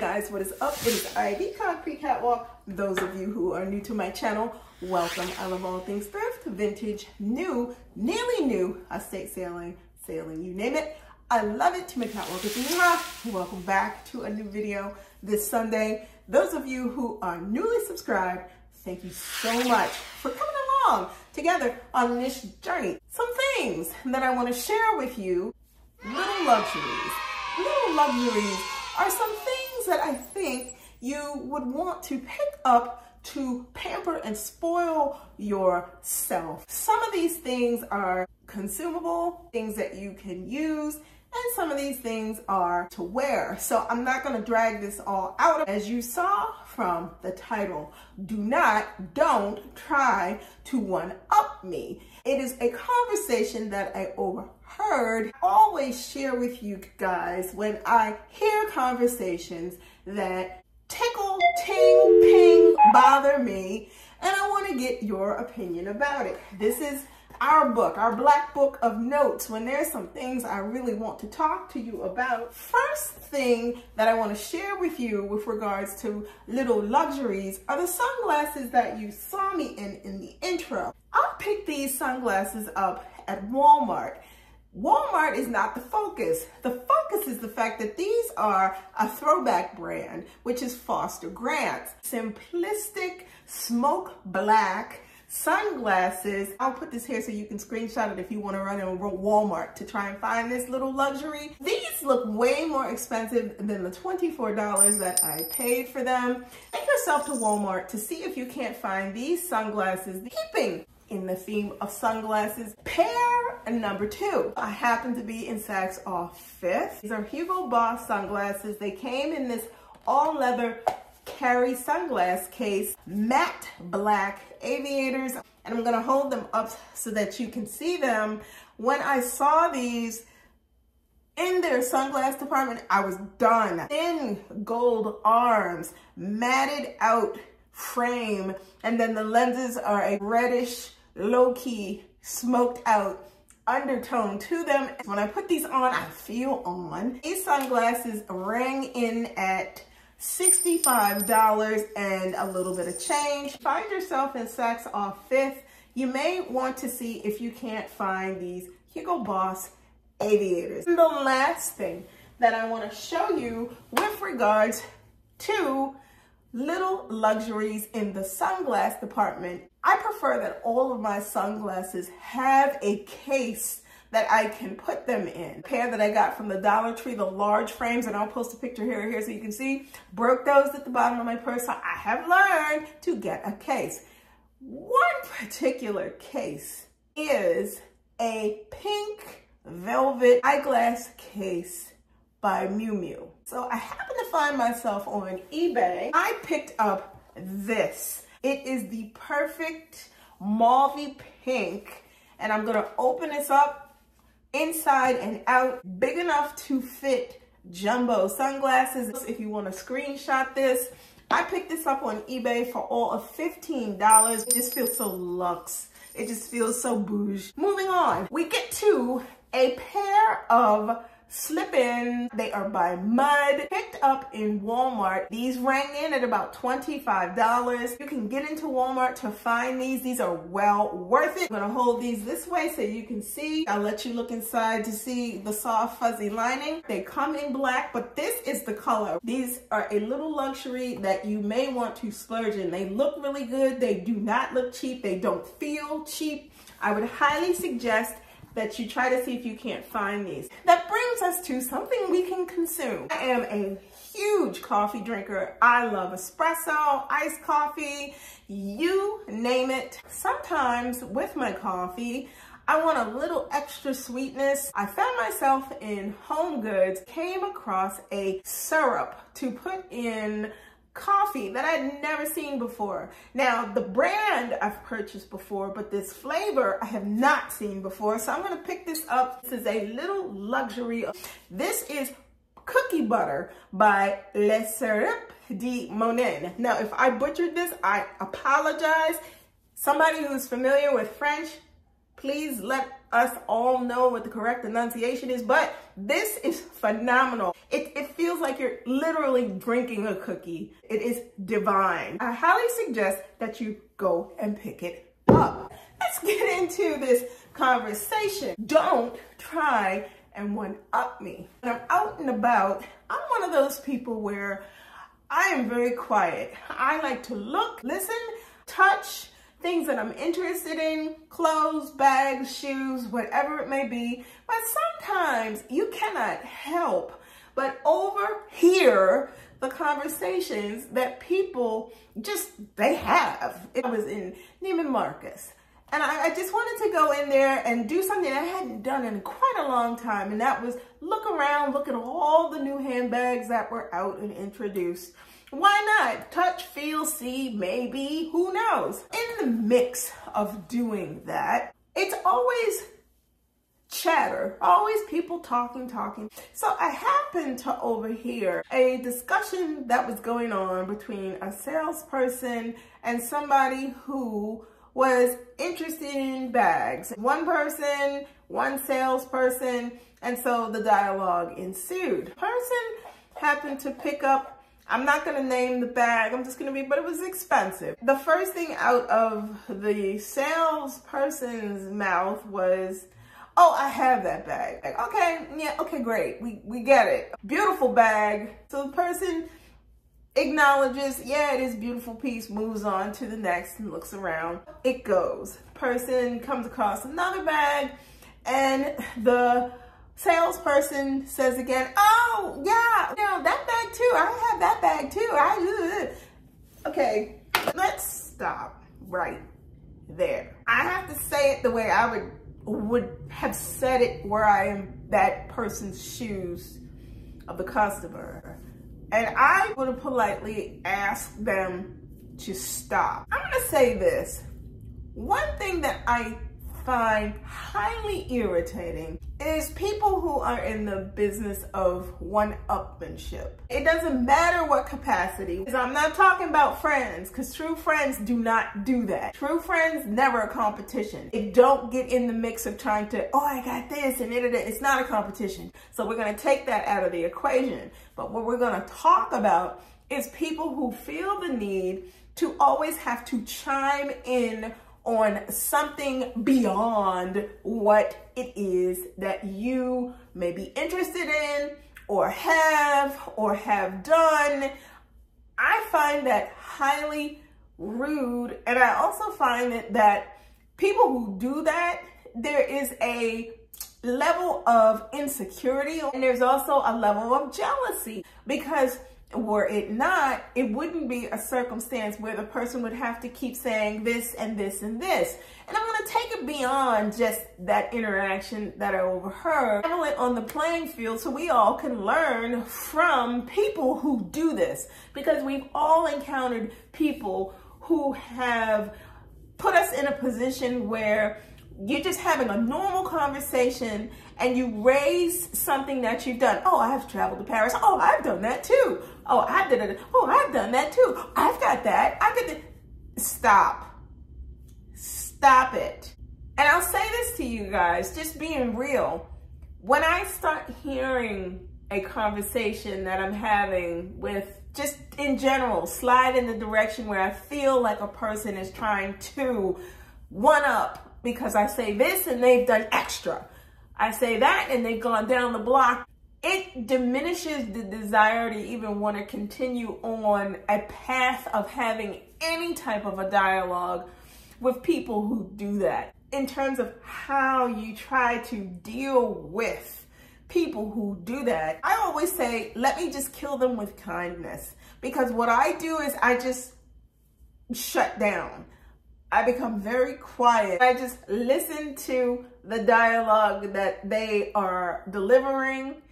guys, what is up? It is Ivy Concrete Catwalk. Those of you who are new to my channel, welcome. I love all things thrift, vintage, new, nearly new, estate sailing, sailing, you name it. I love it. to Tima Catwalk with you. Welcome back to a new video this Sunday. Those of you who are newly subscribed, thank you so much for coming along together on this journey. Some things that I want to share with you, little luxuries. Little luxuries are some things that I think you would want to pick up to pamper and spoil yourself. Some of these things are consumable, things that you can use, and some of these things are to wear. So I'm not gonna drag this all out. As you saw from the title, do not, don't try to one up me. It is a conversation that I overheard. Always share with you guys when I hear conversations that tickle, ting, ping, bother me, and I wanna get your opinion about it. This is our book, our black book of notes, when there's some things I really want to talk to you about. First thing that I want to share with you with regards to little luxuries are the sunglasses that you saw me in in the intro. I picked these sunglasses up at Walmart. Walmart is not the focus. The focus is the fact that these are a throwback brand, which is Foster Grant's. Simplistic, smoke black, sunglasses. I'll put this here so you can screenshot it if you want to run in Walmart to try and find this little luxury. These look way more expensive than the $24 that I paid for them. Take yourself to Walmart to see if you can't find these sunglasses keeping in the theme of sunglasses. Pair number two. I happen to be in Saks off Fifth. These are Hugo Boss sunglasses. They came in this all leather carry sunglass case, matte black aviators. And I'm gonna hold them up so that you can see them. When I saw these in their sunglass department, I was done. Thin gold arms, matted out frame, and then the lenses are a reddish, low-key, smoked out undertone to them. When I put these on, I feel on. These sunglasses rang in at $65 and a little bit of change. Find yourself in Saks off 5th. You may want to see if you can't find these Hugo Boss aviators. And the last thing that I want to show you with regards to little luxuries in the sunglass department. I prefer that all of my sunglasses have a case that I can put them in. pair that I got from the Dollar Tree, the large frames, and I'll post a picture here here so you can see. Broke those at the bottom of my purse. So I have learned to get a case. One particular case is a pink velvet eyeglass case by Miu Miu. So I happened to find myself on eBay. I picked up this. It is the perfect mauve pink and I'm gonna open this up inside and out, big enough to fit jumbo sunglasses. If you want to screenshot this, I picked this up on eBay for all of $15. It just feels so luxe. It just feels so bouge. Moving on, we get to a pair of slip-ins. They are by Mud, picked up in Walmart. These rang in at about $25. You can get into Walmart to find these. These are well worth it. I'm gonna hold these this way so you can see. I'll let you look inside to see the soft fuzzy lining. They come in black, but this is the color. These are a little luxury that you may want to splurge in. They look really good. They do not look cheap. They don't feel cheap. I would highly suggest that you try to see if you can't find these. That brings us to something we can consume. I am a huge coffee drinker. I love espresso, iced coffee, you name it. Sometimes with my coffee, I want a little extra sweetness. I found myself in Home Goods, came across a syrup to put in coffee that I'd never seen before. Now, the brand I've purchased before, but this flavor I have not seen before. So I'm gonna pick this up. This is a little luxury. This is cookie butter by Le Syrup de Monin. Now, if I butchered this, I apologize. Somebody who's familiar with French, please let us all know what the correct enunciation is, but this is phenomenal. It, it feels like you're literally drinking a cookie. It is divine. I highly suggest that you go and pick it up. Let's get into this conversation. Don't try and one up me. When I'm out and about, I'm one of those people where I am very quiet. I like to look, listen, touch, things that I'm interested in, clothes, bags, shoes, whatever it may be. But sometimes you cannot help but overhear the conversations that people just, they have. It was in Neiman Marcus. And I, I, just wanted to go in there and do something I hadn't done in quite a long time. And that was look around, look at all the new handbags that were out and introduced. Why not? Touch, feel, see, maybe, who knows? In the mix of doing that, it's always chatter, always people talking, talking. So I happened to overhear a discussion that was going on between a salesperson and somebody who was interested in bags. One person, one salesperson, and so the dialogue ensued. Person happened to pick up I'm not to name the bag. I'm just to be, but it was expensive. The first thing out of the salesperson's mouth was, oh, I have that bag. Like, okay, yeah, okay, great. We, we get it. Beautiful bag. So the person acknowledges, yeah, it is beautiful piece, moves on to the next and looks around. It goes. Person comes across another bag and the salesperson says again, oh, yeah, you know, that bag too. I have that bag too. I, okay, let's stop right there. I have to say it the way I would would have said it where I am that person's shoes of the customer. And I would have politely asked them to stop. I'm gonna say this. One thing that I find highly irritating is people who are in the business of one-upmanship. It doesn't matter what capacity. I'm not talking about friends because true friends do not do that. True friends never a competition. It don't get in the mix of trying to, oh, I got this and it, it's not a competition. So we're going to take that out of the equation. But what we're going to talk about is people who feel the need to always have to chime in on something beyond what it is that you may be interested in or have or have done. I find that highly rude. And I also find that, that people who do that, there is a level of insecurity and there's also a level of jealousy because were it not, it wouldn't be a circumstance where the person would have to keep saying this and this and this. And I'm to take it beyond just that interaction that I overheard, level it on the playing field so we all can learn from people who do this. Because we've all encountered people who have put us in a position where you're just having a normal conversation and you raise something that you've done. Oh, I've traveled to Paris. Oh, I've done that too. Oh, I did it. Oh, I've done that too. I've got that. I got that. Stop. Stop it. And I'll say this to you guys, just being real. When I start hearing a conversation that I'm having with just in general, slide in the direction where I feel like a person is trying to one up because I say this and they've done extra. I say that and they've gone down the block. It diminishes the desire to even want to continue on a path of having any type of a dialogue with people who do that. In terms of how you try to deal with people who do that, I always say, let me just kill them with kindness. Because what I do is I just shut down. I become very quiet. I just listen to the dialogue that they are delivering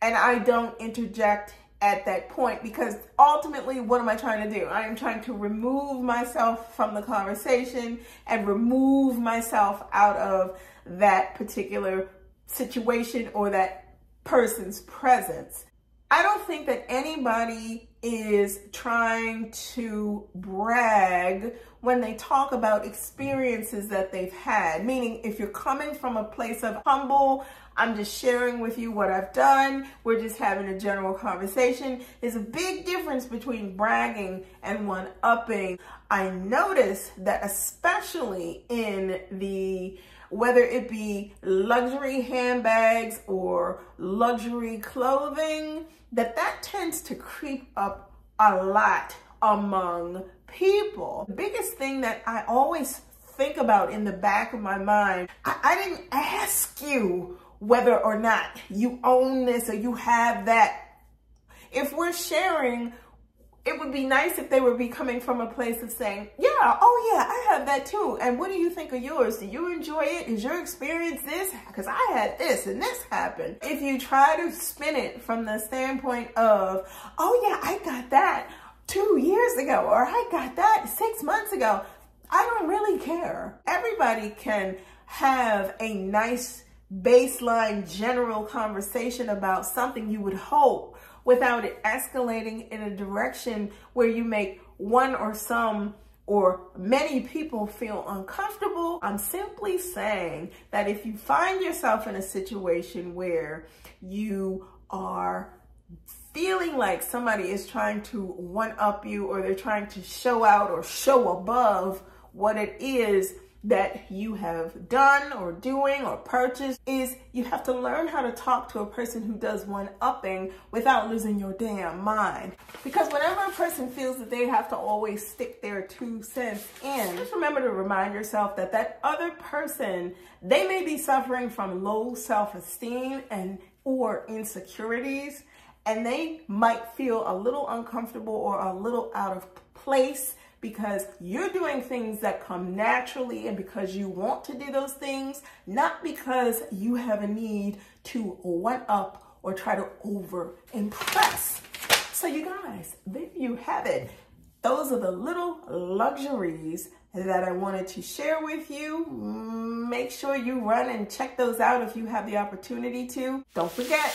and I don't interject at that point because ultimately what am I trying to do? I am trying to remove myself from the conversation and remove myself out of that particular situation or that person's presence. I don't think that anybody is trying to brag when they talk about experiences that they've had. Meaning, if you're coming from a place of humble, I'm just sharing with you what I've done, we're just having a general conversation. There's a big difference between bragging and one upping. I notice that, especially in the whether it be luxury handbags or luxury clothing, that that tends to up a lot among people. The biggest thing that I always think about in the back of my mind, I, I didn't ask you whether or not you own this or you have that. If we're sharing it would be nice if they would be coming from a place of saying, yeah, oh yeah, I have that too. And what do you think of yours? Do you enjoy it? Is your experience this? Because I had this and this happened. If you try to spin it from the standpoint of, oh yeah, I got that two years ago, or I got that six months ago, I don't really care. Everybody can have a nice baseline general conversation about something you would hope without it escalating in a direction where you make one or some or many people feel uncomfortable. I'm simply saying that if you find yourself in a situation where you are feeling like somebody is trying to one up you or they're trying to show out or show above what it is that you have done or doing or purchased is you have to learn how to talk to a person who does one upping without losing your damn mind. Because whenever a person feels that they have to always stick their two cents in, just remember to remind yourself that that other person, they may be suffering from low self-esteem and or insecurities and they might feel a little uncomfortable or a little out of place because you're doing things that come naturally and because you want to do those things, not because you have a need to one up or try to over impress. So you guys, there you have it. Those are the little luxuries that I wanted to share with you. Make sure you run and check those out if you have the opportunity to. Don't forget,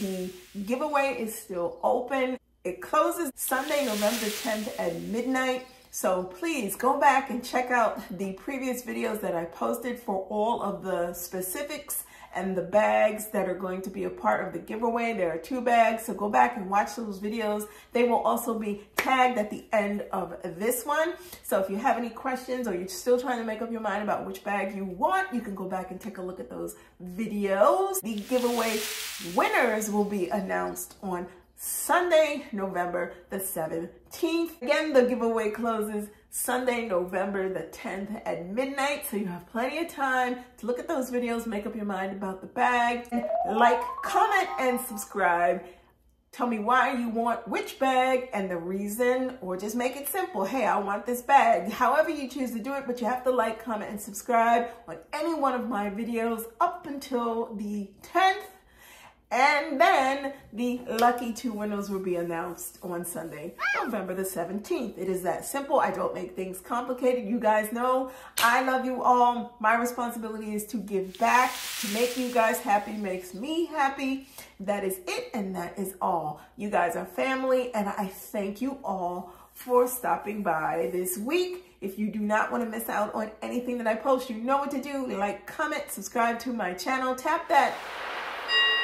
the giveaway is still open. It closes Sunday, November 10th at midnight. So please go back and check out the previous videos that I posted for all of the specifics and the bags that are going to be a part of the giveaway. There are two bags, so go back and watch those videos. They will also be tagged at the end of this one. So if you have any questions or you're still trying to make up your mind about which bag you want, you can go back and take a look at those videos. The giveaway winners will be announced on Sunday, November the 17th. Again, the giveaway closes Sunday, November the 10th at midnight. So you have plenty of time to look at those videos, make up your mind about the bag, like, comment, and subscribe. Tell me why you want which bag and the reason, or just make it simple. Hey, I want this bag. However you choose to do it, but you have to like, comment, and subscribe on any one of my videos up until the 10th and then the lucky two winners will be announced on Sunday, November the 17th. It is that simple. I don't make things complicated. You guys know I love you all. My responsibility is to give back, to make you guys happy, makes me happy. That is it and that is all. You guys are family and I thank you all for stopping by this week. If you do not want to miss out on anything that I post, you know what to do. Like, comment, subscribe to my channel, tap that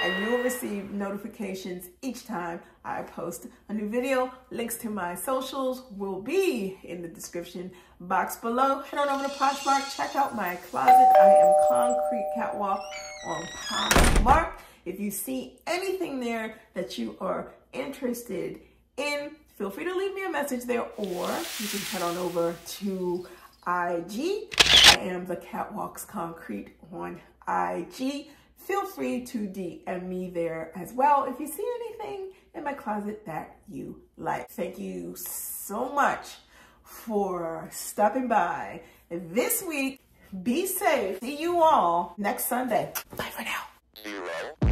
and you will receive notifications each time I post a new video. Links to my socials will be in the description box below. Head on over to Poshmark, check out my closet. I am Concrete Catwalk on Poshmark. If you see anything there that you are interested in, feel free to leave me a message there or you can head on over to IG. I am the Catwalks Concrete on IG feel free to DM me there as well if you see anything in my closet that you like. Thank you so much for stopping by this week. Be safe. See you all next Sunday. Bye for now.